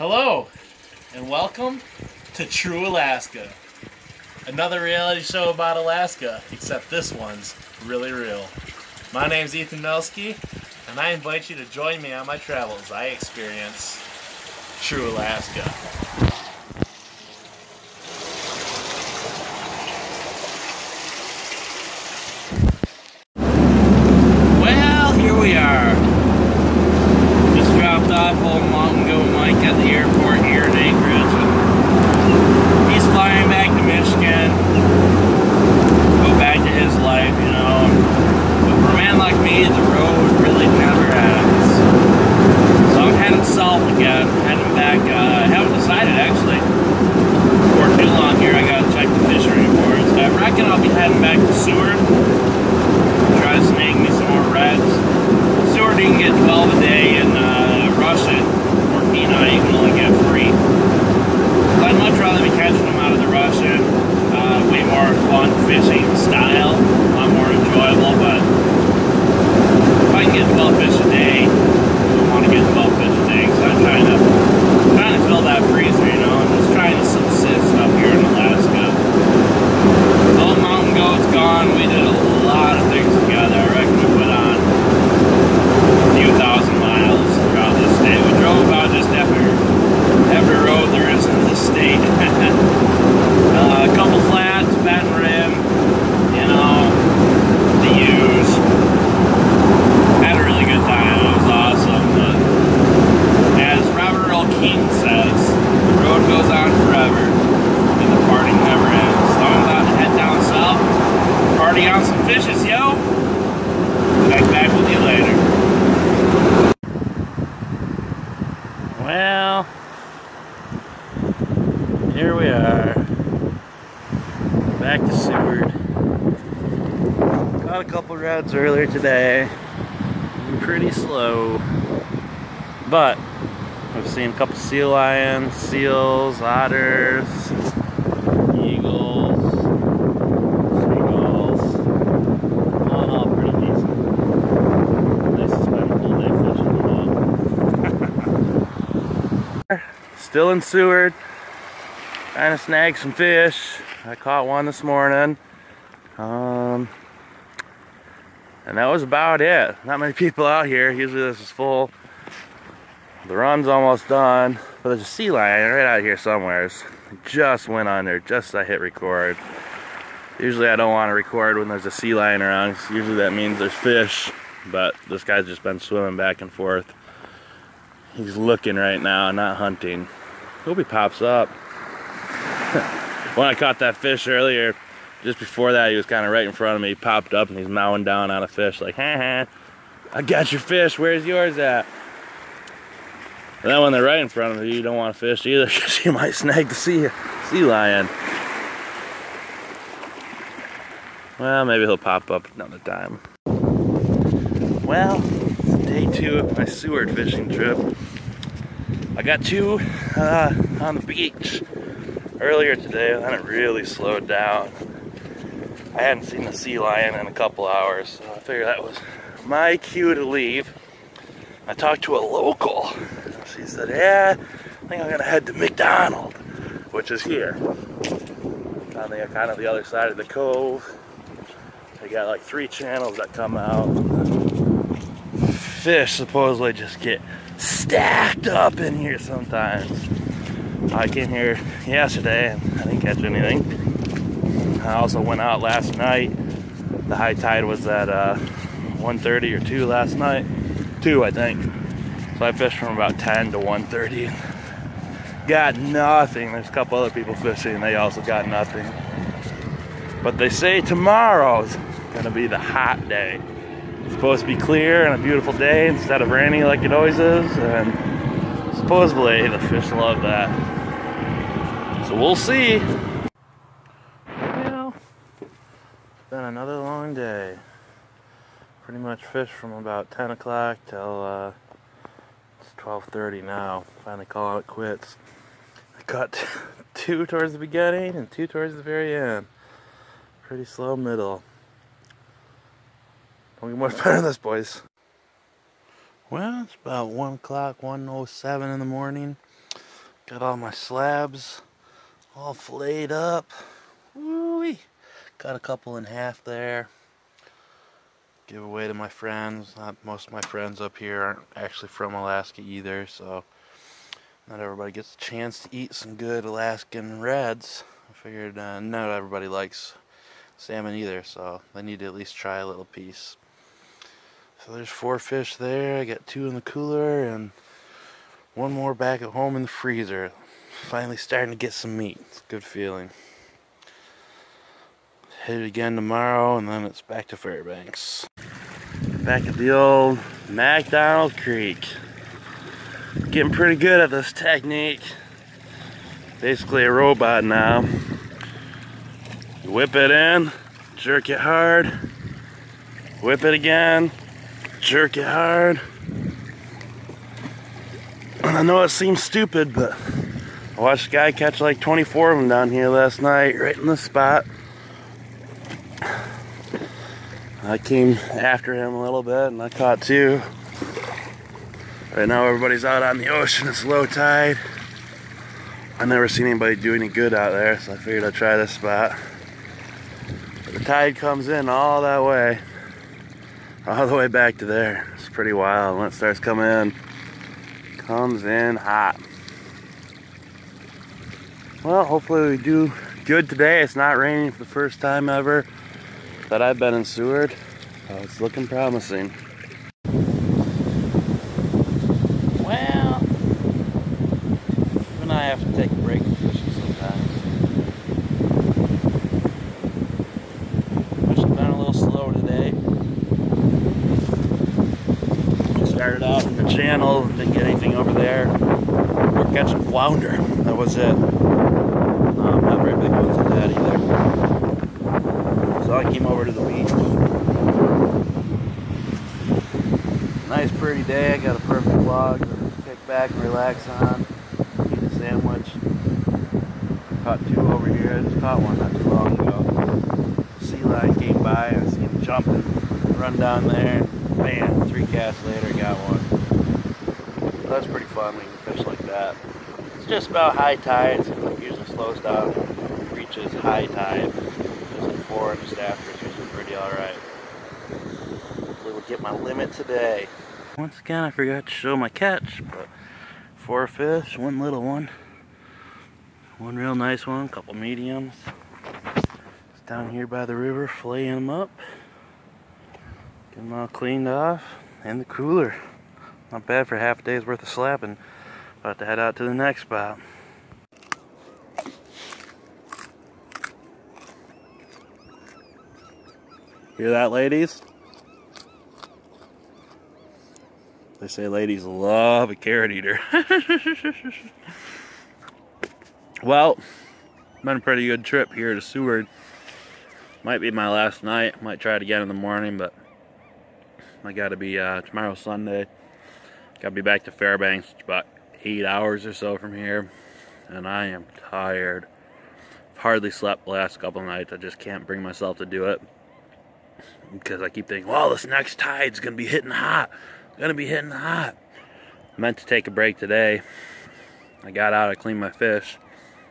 Hello, and welcome to True Alaska. Another reality show about Alaska, except this one's really real. My name's Ethan Nelsky, and I invite you to join me on my travels. I experience True Alaska. Well, here we are. Just dropped off old Mountain Goat Mike at the airport here in Anchorage. He's flying back to Michigan. Go back to his life, you know. But for a man like me, the road really never ends. So I'm heading south again, heading back. Uh, I haven't decided actually. For too long here, I gotta check the fishery reports. I reckon I'll be heading back to Seward. Try to snag me some more reds. Seward you can get 12 a day and uh, Russian or Kenai you can only get free. So I'd much rather be catching them out of the Russian. Uh, way more fun fishing style, a lot more enjoyable, but if I can get 12 fish a day, I want to get 12 fish a day because I'm trying to, trying to fill that freezer, you know, I'm just trying to subsist up here in Alaska. The old mountain goat's gone. We did a lot of things together. I reckon we put on a few thousand miles throughout the state. We drove about just every every road there is in the state. uh, a couple flats, Baton Rim, you know, the U's. Had a really good time. It was awesome. But as Robert Earl Keen says, the road goes on forever and the party never ends. So I'm about to head down south, party on some fishes, yo. Back back with you later. Well, here we are. Back to Seward. Got a couple reds earlier today. Pretty slow. But I've seen a couple sea lions, seals, otters, eagles, seagulls. All in all, pretty decent. Nice to spend a whole day fishing, you know. Still in Seward. Trying to snag some fish. I caught one this morning. Um, and that was about it. Not many people out here. Usually this is full. The run's almost done, but there's a sea lion right out here somewhere. Just went on there, just as I hit record. Usually I don't want to record when there's a sea lion around. Usually that means there's fish, but this guy's just been swimming back and forth. He's looking right now, not hunting. Hope he pops up. when I caught that fish earlier, just before that, he was kind of right in front of me. He popped up and he's mowing down on a fish, like, ha ha, I got your fish. Where's yours at? And then when they're right in front of you, you don't want to fish either because you might snag the sea, sea lion. Well, maybe he'll pop up another time. Well, day two of my Seward fishing trip. I got two uh, on the beach earlier today, and then it really slowed down. I hadn't seen the sea lion in a couple hours, so I figured that was my cue to leave. I talked to a local. She said, Yeah, I think I'm gonna head to McDonald, which is here. On the kind of the other side of the cove. They got like three channels that come out. Fish supposedly just get stacked up in here sometimes. I came here yesterday and I didn't catch anything. I also went out last night. The high tide was at uh, 1:30 or 2 last night. 2, I think. So I fished from about 10 to 1:30. Got nothing. There's a couple other people fishing. and They also got nothing. But they say tomorrow's gonna be the hot day. It's supposed to be clear and a beautiful day instead of rainy like it always is. And supposedly the fish love that. So we'll see. Well, it's been another long day. Pretty much fished from about 10 o'clock till uh, it's 12:30 now. Finally call it quits. I caught two towards the beginning and two towards the very end. Pretty slow middle. Don't get much better than this, boys. Well, it's about 1 o'clock, 1.07 in the morning. Got all my slabs all filleted up. Woo-wee. Got a couple in half there. Give away to my friends. Not most of my friends up here aren't actually from Alaska either, so not everybody gets a chance to eat some good Alaskan reds. I figured uh, not everybody likes salmon either, so they need to at least try a little piece. So there's four fish there. I got two in the cooler and one more back at home in the freezer. Finally starting to get some meat. It's good feeling. Hit it again tomorrow and then it's back to Fairbanks. Back at the old MacDonald Creek. Getting pretty good at this technique. Basically a robot now. Whip it in, jerk it hard, whip it again, jerk it hard. And I know it seems stupid, but I watched a guy catch like 24 of them down here last night, right in the spot. I came after him a little bit and I caught two. Right now everybody's out on the ocean, it's low tide. I never seen anybody do any good out there, so I figured I'd try this spot. But the tide comes in all that way, all the way back to there. It's pretty wild. When it starts coming in, comes in hot. Well, hopefully we do good today. It's not raining for the first time ever that I've been in Seward. Uh, it's looking promising. Well, even I have to take a break from fishing sometimes. Fishing's been a little slow today. I started out in the channel, didn't get anything over there. We're catching flounder. That was it. Um, not very big ones in that either. So I came over to the beach. Nice pretty day. I got a perfect log to kick back and relax on. Eat a sandwich. Caught two over here. I just caught one not too long ago. Sea lion came by I see him jumping. Run down there and bam, three casts later got one. So that's pretty fun when you can fish like that. It's just about high tide, so it usually slows down reaches high tide. Just before and just after, it's usually pretty alright. Hopefully we'll get my limit today. Once again, I forgot to show my catch, but four fish, one little one, one real nice one, couple mediums. It's down here by the river, filleting them up. Get them all cleaned off, and the cooler. Not bad for half a day's worth of slapping. About to head out to the next spot. Hear that, ladies? They say ladies love a carrot eater. well, been a pretty good trip here to Seward. Might be my last night. Might try it again in the morning, but I gotta be uh, tomorrow Sunday. Gotta be back to Fairbanks. About eight hours or so from here, and I am tired. I've hardly slept the last couple nights. I just can't bring myself to do it because I keep thinking, well, this next tide's gonna be hitting hot. Gonna be hitting hot. meant to take a break today. I got out, I cleaned my fish.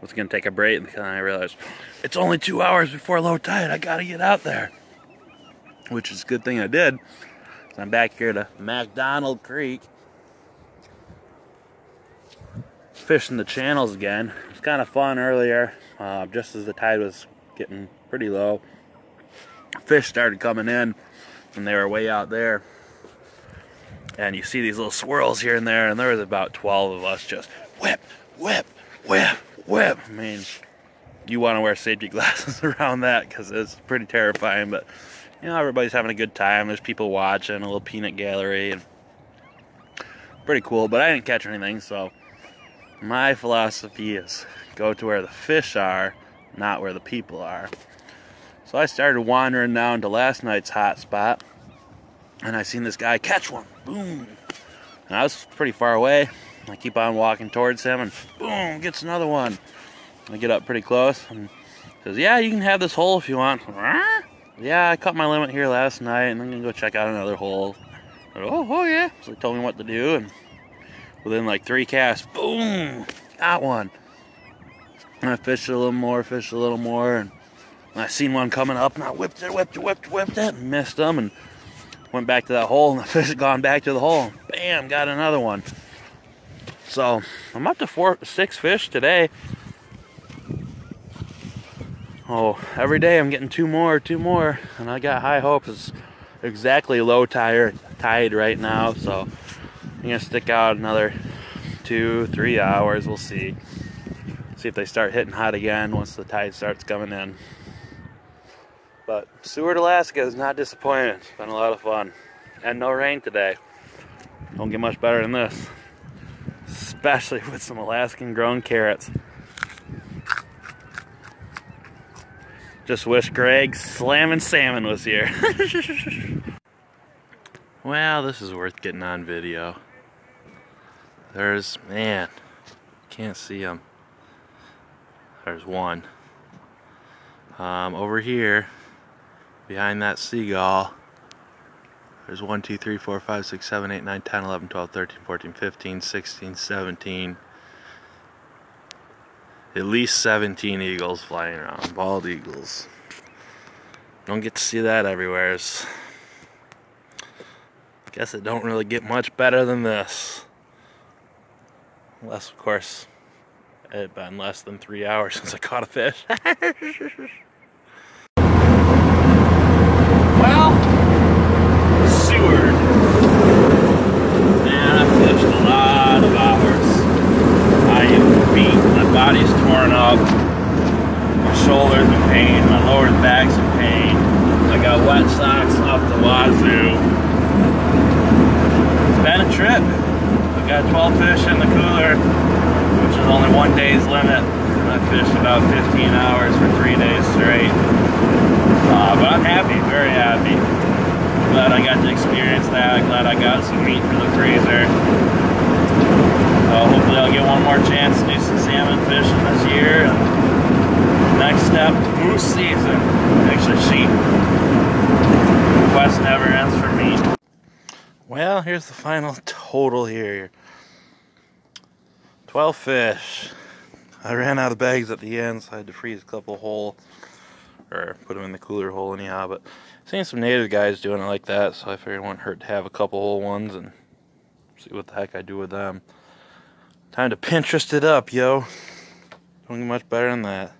Was gonna take a break and then I realized it's only two hours before low tide. I gotta get out there. Which is a good thing I did. I'm back here to McDonald Creek. Fishing the channels again. It was kind of fun earlier, uh, just as the tide was getting pretty low. Fish started coming in, and they were way out there and you see these little swirls here and there, and there was about 12 of us just whip, whip, whip, whip. I mean, you want to wear safety glasses around that because it's pretty terrifying, but you know, everybody's having a good time. There's people watching, a little peanut gallery, and pretty cool, but I didn't catch anything, so my philosophy is go to where the fish are, not where the people are. So I started wandering down to last night's hot spot, and I seen this guy catch one boom. And I was pretty far away. I keep on walking towards him, and boom, gets another one. I get up pretty close, and says, "Yeah, you can have this hole if you want." Yeah, I caught my limit here last night, and I'm gonna go check out another hole. oh, oh yeah. So he told me what to do, and within like three casts, boom, got one. And I fished a little more, fished a little more, and I seen one coming up, and I whipped it, whipped it, whipped it, whipped it, and missed them, and went back to that hole, and the fish had gone back to the hole. Bam, got another one. So I'm up to four, six fish today. Oh, every day I'm getting two more, two more, and I got high hopes. It's exactly low tire tide right now, so I'm gonna stick out another two, three hours. We'll see. See if they start hitting hot again once the tide starts coming in. But Seward, Alaska is not disappointed. It's been a lot of fun. And no rain today. Don't get much better than this. Especially with some Alaskan grown carrots. Just wish Greg Slamming Salmon was here. well, this is worth getting on video. There's, man, can't see them. There's one. Um, over here, behind that seagull, there's 1, 2, 3, 4, 5, 6, 7, 8, 9, 10, 11, 12, 13, 14, 15, 16, 17. At least 17 eagles flying around, bald eagles. Don't get to see that everywhere. Guess it don't really get much better than this. Unless, of course, it had been less than three hours since I caught a fish. well, Seward. Man, I fished a lot of hours. I am beat, my body's torn up, my shoulders in pain, my lower back's in pain. I got wet socks off the wazoo. It's been a trip. I got 12 fish in the cooler, which is only one day's limit. I fished about 15 hours for three days straight. Uh, but I'm happy, very happy. Glad I got to experience that. Glad I got some meat for the freezer. Uh, hopefully I'll get one more chance to do some salmon fishing this year. Next step, moose season. Actually, sheep. Quest never ends for me. Well, here's the final total here. 12 fish. I ran out of bags at the end, so I had to freeze a couple whole, or put them in the cooler hole anyhow. But I've seen some native guys doing it like that, so I figured it wouldn't hurt to have a couple whole ones and see what the heck I do with them. Time to Pinterest it up, yo. Get much better than that.